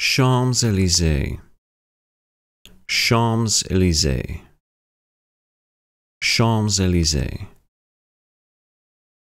Champs-Élysées. Champs-Élysées. Champs-Élysées.